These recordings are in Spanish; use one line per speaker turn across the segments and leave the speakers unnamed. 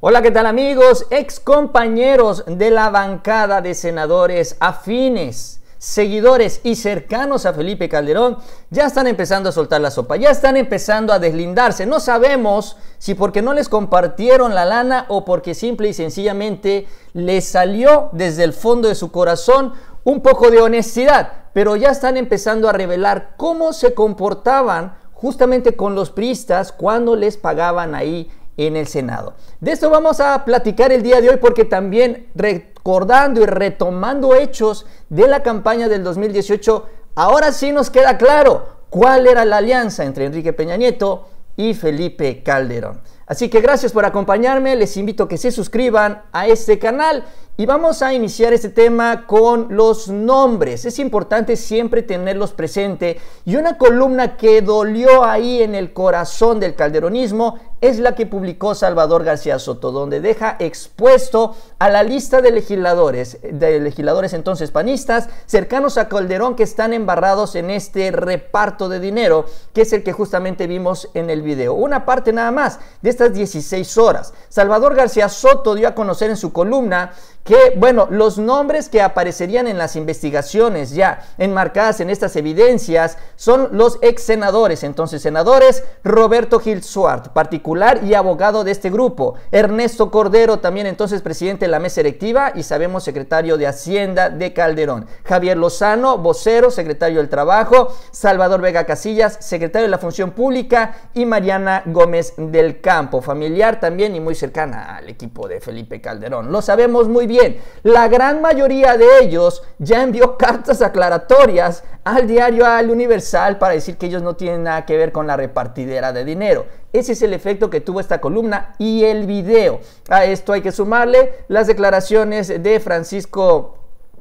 Hola, ¿qué tal amigos? Ex compañeros de la bancada de senadores afines, seguidores y cercanos a Felipe Calderón ya están empezando a soltar la sopa, ya están empezando a deslindarse. No sabemos si porque no les compartieron la lana o porque simple y sencillamente les salió desde el fondo de su corazón un poco de honestidad, pero ya están empezando a revelar cómo se comportaban justamente con los priistas cuando les pagaban ahí en el Senado. De esto vamos a platicar el día de hoy porque también recordando y retomando hechos de la campaña del 2018, ahora sí nos queda claro cuál era la alianza entre Enrique Peña Nieto y Felipe Calderón. Así que gracias por acompañarme, les invito a que se suscriban a este canal y vamos a iniciar este tema con los nombres. Es importante siempre tenerlos presente y una columna que dolió ahí en el corazón del calderonismo es la que publicó Salvador García Soto, donde deja expuesto a la lista de legisladores, de legisladores entonces panistas, cercanos a Calderón que están embarrados en este reparto de dinero, que es el que justamente vimos en el video. Una parte nada más de estas 16 horas. Salvador García Soto dio a conocer en su columna que, bueno, los nombres que aparecerían en las investigaciones ya enmarcadas en estas evidencias son los ex senadores. Entonces, senadores Roberto Gil Suart, particular y abogado de este grupo. Ernesto Cordero, también entonces presidente de la mesa electiva y sabemos secretario de Hacienda de Calderón. Javier Lozano, vocero, secretario del Trabajo. Salvador Vega Casillas, secretario de la Función Pública. Y Mariana Gómez del Campo, familiar también y muy cercana al equipo de Felipe Calderón. Lo sabemos muy bien la gran mayoría de ellos ya envió cartas aclaratorias al diario Al Universal para decir que ellos no tienen nada que ver con la repartidera de dinero. Ese es el efecto que tuvo esta columna y el video. A esto hay que sumarle las declaraciones de Francisco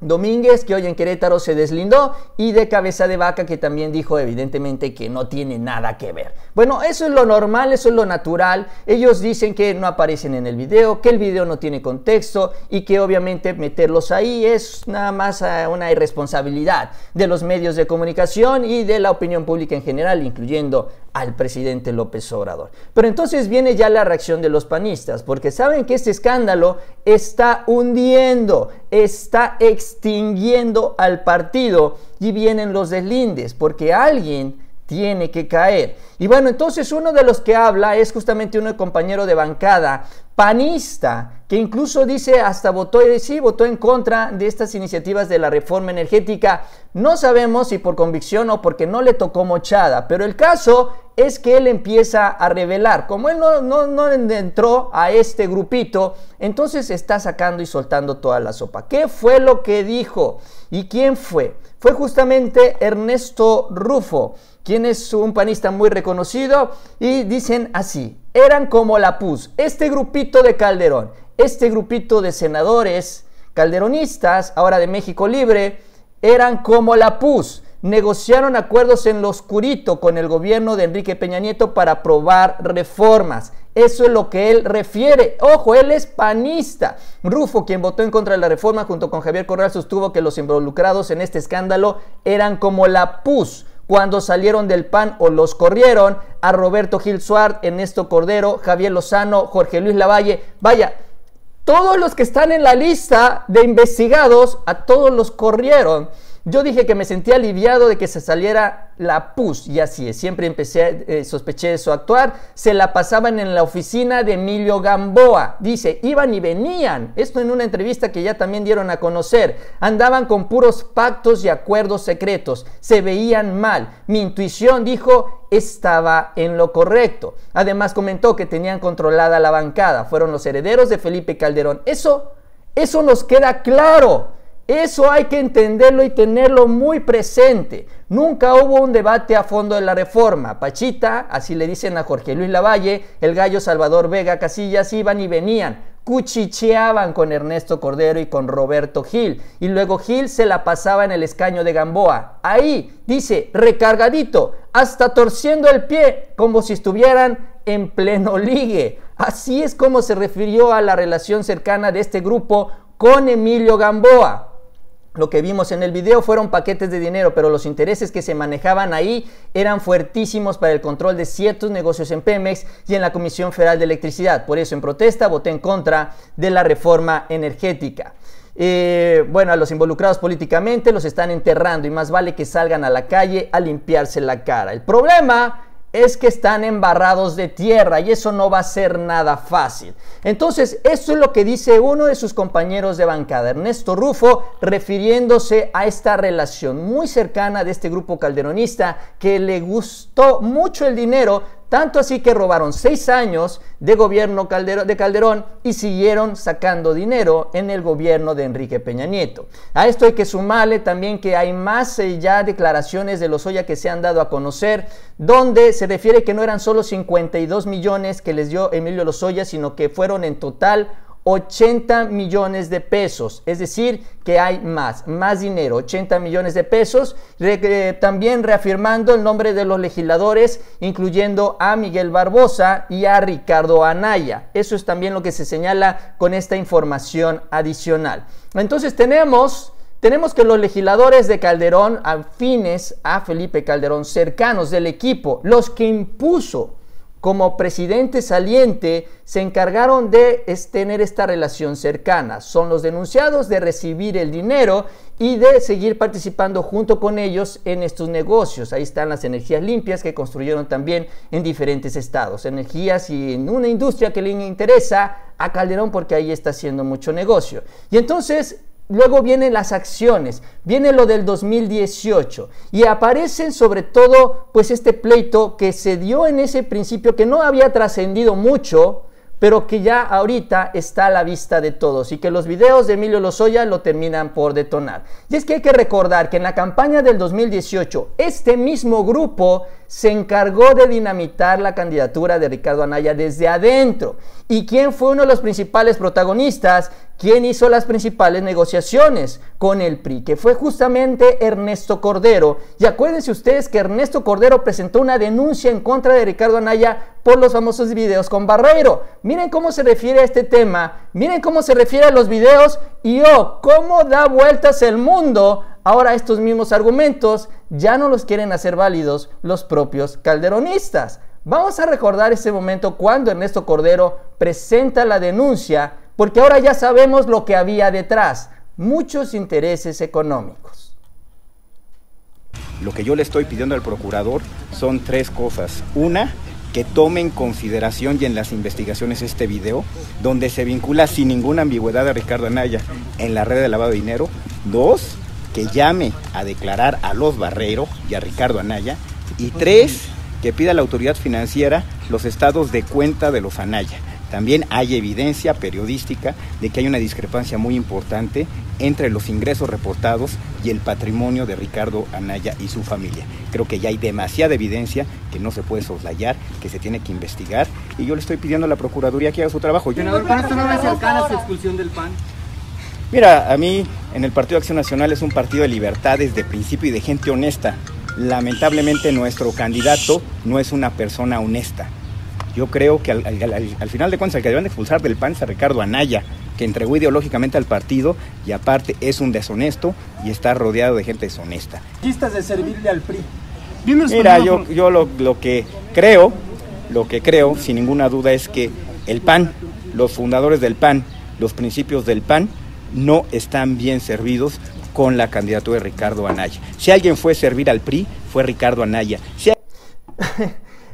Domínguez, que hoy en Querétaro se deslindó, y de Cabeza de Vaca, que también dijo evidentemente que no tiene nada que ver. Bueno, eso es lo normal, eso es lo natural. Ellos dicen que no aparecen en el video, que el video no tiene contexto y que obviamente meterlos ahí es nada más eh, una irresponsabilidad de los medios de comunicación y de la opinión pública en general, incluyendo al presidente López Obrador. Pero entonces viene ya la reacción de los panistas, porque saben que este escándalo está hundiendo, está extinguiendo al partido y vienen los deslindes, porque alguien tiene que caer. Y bueno, entonces uno de los que habla es justamente uno compañero de bancada, panista, que incluso dice hasta votó, y sí, votó en contra de estas iniciativas de la reforma energética. No sabemos si por convicción o porque no le tocó mochada, pero el caso es que él empieza a revelar. Como él no, no, no entró a este grupito, entonces está sacando y soltando toda la sopa. ¿Qué fue lo que dijo? ¿Y quién fue? Fue justamente Ernesto Rufo quien es un panista muy reconocido, y dicen así, eran como la PUS, este grupito de Calderón, este grupito de senadores calderonistas, ahora de México Libre, eran como la PUS, negociaron acuerdos en lo oscurito con el gobierno de Enrique Peña Nieto para aprobar reformas. Eso es lo que él refiere. Ojo, él es panista. Rufo, quien votó en contra de la reforma junto con Javier Corral, sostuvo que los involucrados en este escándalo eran como la PUS cuando salieron del PAN o los corrieron a Roberto Gil Suárez, Ernesto Cordero, Javier Lozano, Jorge Luis Lavalle. Vaya, todos los que están en la lista de investigados, a todos los corrieron. Yo dije que me sentía aliviado de que se saliera la PUS, y así es, siempre empecé, eh, sospeché de su actuar, se la pasaban en la oficina de Emilio Gamboa, dice, iban y venían, esto en una entrevista que ya también dieron a conocer, andaban con puros pactos y acuerdos secretos, se veían mal, mi intuición dijo, estaba en lo correcto. Además comentó que tenían controlada la bancada, fueron los herederos de Felipe Calderón, eso, eso nos queda claro. Eso hay que entenderlo y tenerlo muy presente. Nunca hubo un debate a fondo de la reforma. Pachita, así le dicen a Jorge Luis Lavalle, el gallo Salvador Vega Casillas iban y venían, cuchicheaban con Ernesto Cordero y con Roberto Gil. Y luego Gil se la pasaba en el escaño de Gamboa. Ahí, dice, recargadito, hasta torciendo el pie, como si estuvieran en pleno ligue. Así es como se refirió a la relación cercana de este grupo con Emilio Gamboa. Lo que vimos en el video fueron paquetes de dinero, pero los intereses que se manejaban ahí eran fuertísimos para el control de ciertos negocios en Pemex y en la Comisión Federal de Electricidad. Por eso, en protesta, voté en contra de la reforma energética. Eh, bueno, a los involucrados políticamente los están enterrando y más vale que salgan a la calle a limpiarse la cara. El problema es que están embarrados de tierra y eso no va a ser nada fácil. Entonces, esto es lo que dice uno de sus compañeros de bancada, Ernesto Rufo, refiriéndose a esta relación muy cercana de este grupo calderonista que le gustó mucho el dinero, tanto así que robaron seis años de gobierno de Calderón y siguieron sacando dinero en el gobierno de Enrique Peña Nieto. A esto hay que sumarle también que hay más eh, ya declaraciones de los Lozoya que se han dado a conocer, donde se refiere que no eran solo 52 millones que les dio Emilio Lozoya, sino que fueron en total 80 millones de pesos, es decir, que hay más, más dinero, 80 millones de pesos, eh, también reafirmando el nombre de los legisladores, incluyendo a Miguel Barbosa y a Ricardo Anaya. Eso es también lo que se señala con esta información adicional. Entonces tenemos... Tenemos que los legisladores de Calderón, afines a Felipe Calderón, cercanos del equipo, los que impuso como presidente saliente se encargaron de tener esta relación cercana. Son los denunciados de recibir el dinero y de seguir participando junto con ellos en estos negocios. Ahí están las energías limpias que construyeron también en diferentes estados. Energías y en una industria que le interesa a Calderón porque ahí está haciendo mucho negocio. Y entonces Luego vienen las acciones, viene lo del 2018 y aparecen sobre todo pues este pleito que se dio en ese principio que no había trascendido mucho, pero que ya ahorita está a la vista de todos y que los videos de Emilio Lozoya lo terminan por detonar. Y es que hay que recordar que en la campaña del 2018 este mismo grupo se encargó de dinamitar la candidatura de Ricardo Anaya desde adentro. ¿Y quién fue uno de los principales protagonistas? ¿Quién hizo las principales negociaciones con el PRI? Que fue justamente Ernesto Cordero. Y acuérdense ustedes que Ernesto Cordero presentó una denuncia en contra de Ricardo Anaya por los famosos videos con Barreiro. Miren cómo se refiere a este tema, miren cómo se refiere a los videos y oh, cómo da vueltas el mundo ahora estos mismos argumentos ya no los quieren hacer válidos los propios calderonistas. Vamos a recordar ese momento cuando Ernesto Cordero presenta la denuncia, porque ahora ya sabemos lo que había detrás, muchos intereses económicos.
Lo que yo le estoy pidiendo al procurador son tres cosas. Una, que tome en consideración y en las investigaciones este video, donde se vincula sin ninguna ambigüedad a Ricardo Anaya en la red de lavado de dinero. Dos, que llame a declarar a los Barreiro y a Ricardo Anaya. Y tres, que pida a la autoridad financiera los estados de cuenta de los Anaya. También hay evidencia periodística de que hay una discrepancia muy importante entre los ingresos reportados y el patrimonio de Ricardo Anaya y su familia. Creo que ya hay demasiada evidencia que no se puede soslayar, que se tiene que investigar y yo le estoy pidiendo a la Procuraduría que haga su trabajo.
Senador, ¿con esto no expulsión del PAN?
Mira, a mí en el Partido Acción Nacional es un partido de libertades, de principio y de gente honesta. Lamentablemente nuestro candidato no es una persona honesta. Yo creo que al, final de cuentas el que deben de expulsar del PAN es a Ricardo Anaya, que entregó ideológicamente al partido y aparte es un deshonesto y está rodeado de gente deshonesta.
de servirle al PRI.
Mira, yo, yo lo, lo que creo, lo que creo, sin ninguna duda, es que el PAN, los fundadores del PAN, los principios del PAN, no están bien servidos con la candidatura de Ricardo Anaya. Si alguien fue a servir al PRI, fue Ricardo Anaya.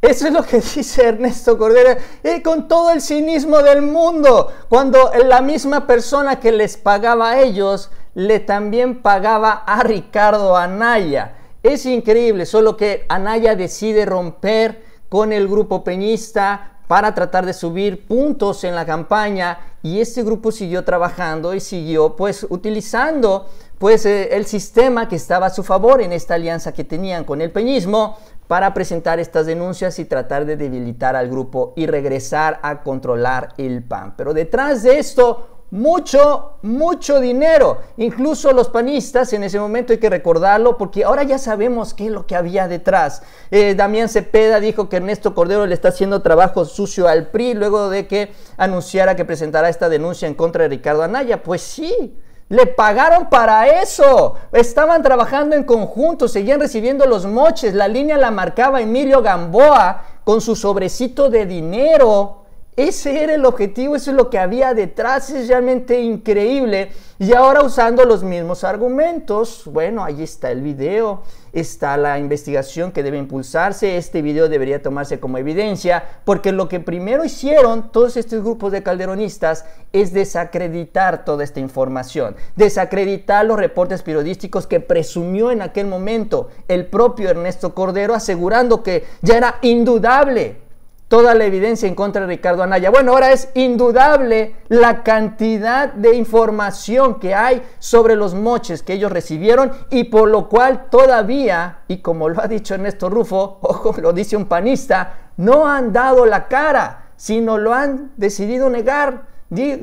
Eso es lo que dice Ernesto Cordero, y con todo el cinismo del mundo, cuando la misma persona que les pagaba a ellos, le también pagaba a Ricardo Anaya. Es increíble, solo que Anaya decide romper con el grupo peñista, para tratar de subir puntos en la campaña y este grupo siguió trabajando y siguió pues utilizando pues eh, el sistema que estaba a su favor en esta alianza que tenían con el peñismo para presentar estas denuncias y tratar de debilitar al grupo y regresar a controlar el PAN. Pero detrás de esto mucho, mucho dinero. Incluso los panistas en ese momento hay que recordarlo porque ahora ya sabemos qué es lo que había detrás. Eh, Damián Cepeda dijo que Ernesto Cordero le está haciendo trabajo sucio al PRI luego de que anunciara que presentará esta denuncia en contra de Ricardo Anaya. Pues sí. Le pagaron para eso. Estaban trabajando en conjunto, seguían recibiendo los moches. La línea la marcaba Emilio Gamboa con su sobrecito de dinero. Ese era el objetivo, eso es lo que había detrás, es realmente increíble. Y ahora usando los mismos argumentos, bueno, ahí está el video, está la investigación que debe impulsarse, este video debería tomarse como evidencia, porque lo que primero hicieron todos estos grupos de calderonistas es desacreditar toda esta información, desacreditar los reportes periodísticos que presumió en aquel momento el propio Ernesto Cordero, asegurando que ya era indudable toda la evidencia en contra de Ricardo Anaya. Bueno, ahora es indudable la cantidad de información que hay sobre los moches que ellos recibieron y por lo cual todavía, y como lo ha dicho Ernesto Rufo, ojo, lo dice un panista, no han dado la cara, sino lo han decidido negar,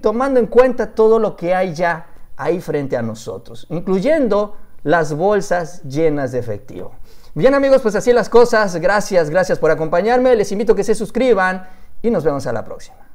tomando en cuenta todo lo que hay ya ahí frente a nosotros, incluyendo las bolsas llenas de efectivo. Bien amigos, pues así las cosas. Gracias, gracias por acompañarme. Les invito a que se suscriban y nos vemos a la próxima.